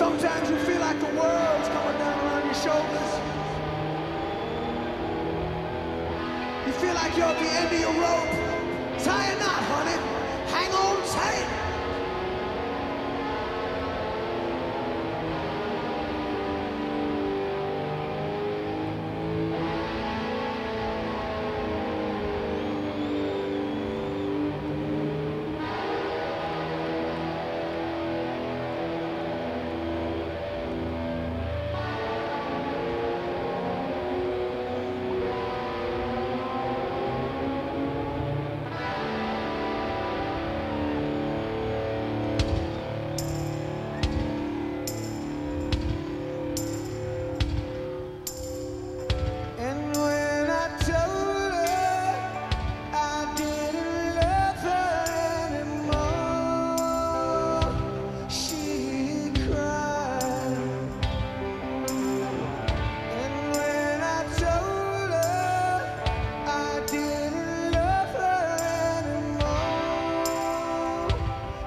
Sometimes you feel like the world's coming down around your shoulders. You feel like you're at the end of your rope. Tie a knot, honey. Hang on tight.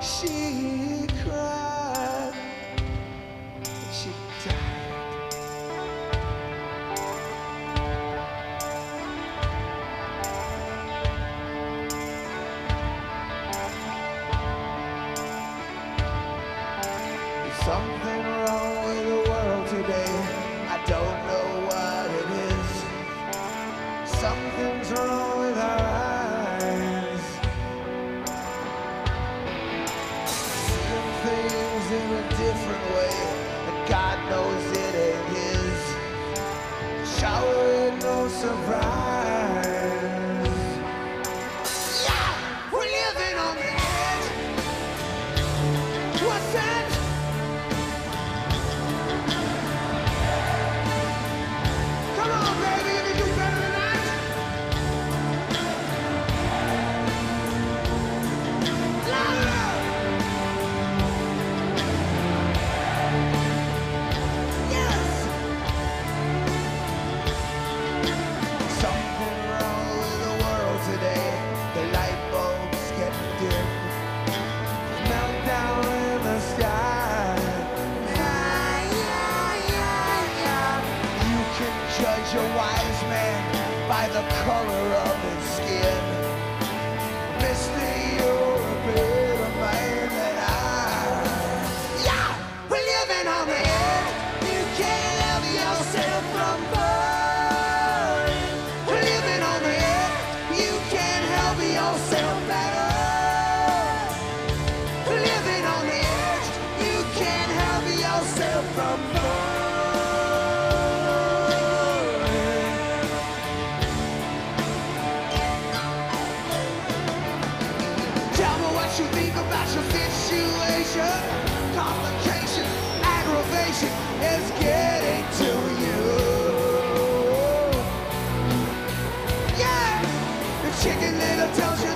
She cried. She died. Something coward don't survive. color. you think about your situation. Complication, aggravation is getting to you. Yeah, the chicken little tells you.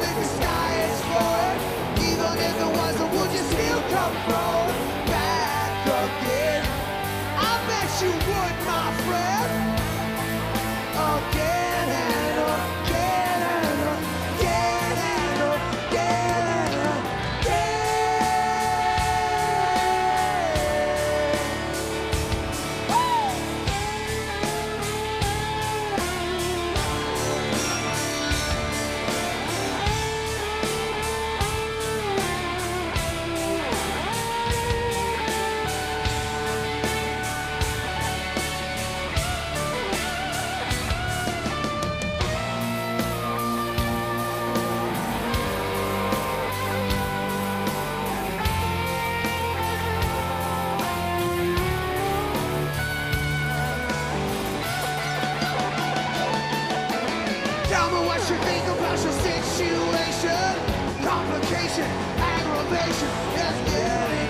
Special situation, complication, aggravation, it's getting